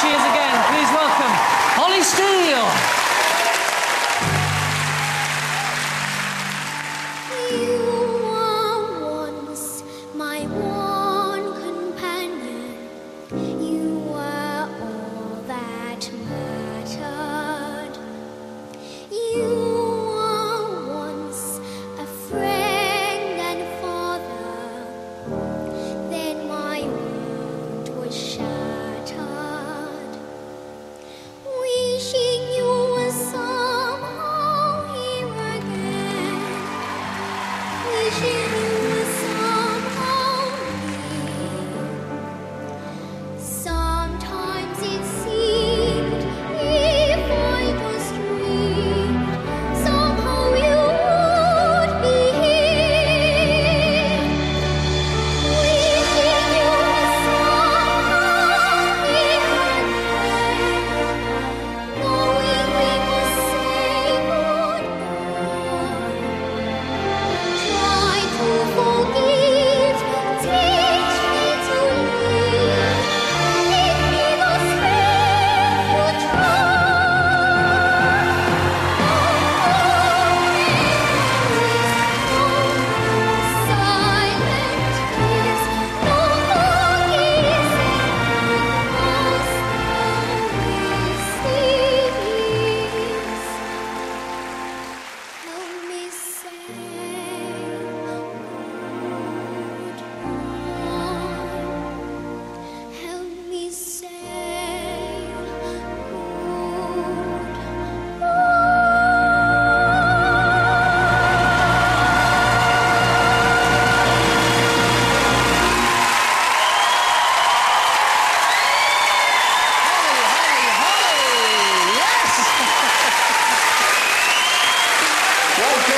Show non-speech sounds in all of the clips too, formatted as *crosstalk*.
she is again. Please welcome Hollie Steel.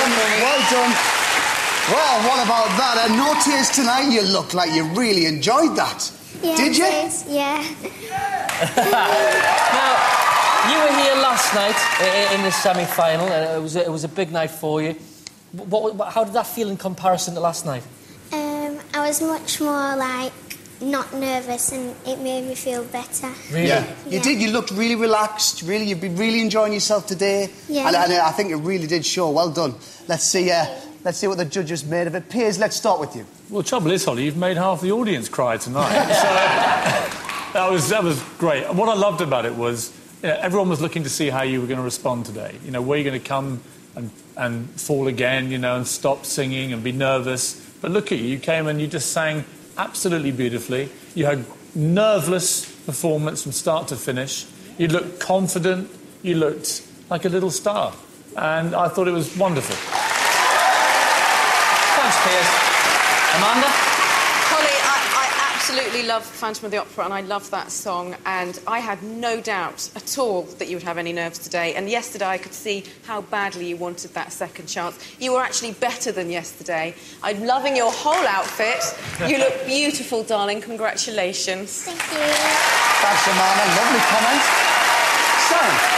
Well done, well done. Well, what about that? And no tears tonight. You look like you really enjoyed that. Yeah, Did you? please, Yeah. *laughs* Now, you were here last night i- i- in the semi-final, and it was a, it was a big night for you. What, what, how did that feel in comparison to last night? Um, I was much more like not nervous, and it made me feel better. Really? Yeah, you Yeah. did. You looked really relaxed. Really, you've been really enjoying yourself today. Yeah. And, and I think it really did show. Well done. Let's see. Uh, let's see what the judges made of it. Piers, let's start with you. Well, the trouble is, Hollie, you've made half the audience cry tonight. *laughs* so that was that was great. And what I loved about it was you know, everyone was looking to see how you were going to respond today. You know, were you going to come and and fall again? You know, and stop singing and be nervous. But look at you. You came and you just sang absolutely beautifully. You had nerveless performance from start to finish. You looked confident. You looked like a little star. And I thought it was wonderful. Thanks, Piers. Amanda? Hollie, I, I absolutely love Phantom of the Opera and I love that song and I had no doubt at all that you would have any nerves today and yesterday I could see how badly you wanted that second chance. You were actually better than yesterday. I'm loving your whole outfit. You look *laughs* beautiful, darling. Congratulations. Thank you. Thanks, Amanda. Lovely comment. So...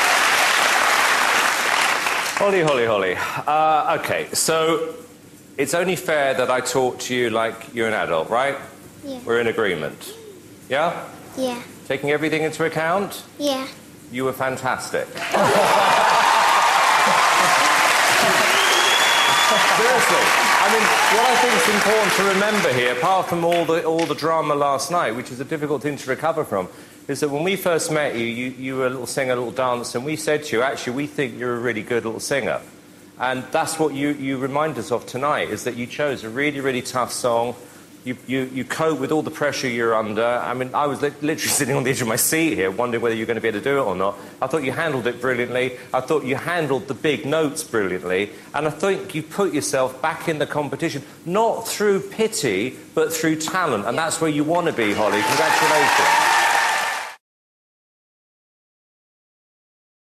Hollie, Hollie, Hollie. Uh, okay, so it's only fair that I talk to you like you're an adult, right? Yeah. We're in agreement. Yeah? Yeah. Taking everything into account, Yeah. you were fantastic. *laughs* Seriously. I mean, what I think is important to remember here, apart from all the, all the drama last night, which is a difficult thing to recover from, is that when we first met you, you, you were a little singer, a little dancer, and we said to you, actually, we think you're a really good little singer. And that's what you, you remind us of tonight, is that you chose a really, really tough song. You, you, you cope with all the pressure you're under. I mean, I was li- literally *laughs* sitting on the edge of my seat here, wondering whether you're going to be able to do it or not. I thought you handled it brilliantly. I thought you handled the big notes brilliantly. And I think you put yourself back in the competition, not through pity, but through talent. And that's where you want to be, Hollie. Congratulations.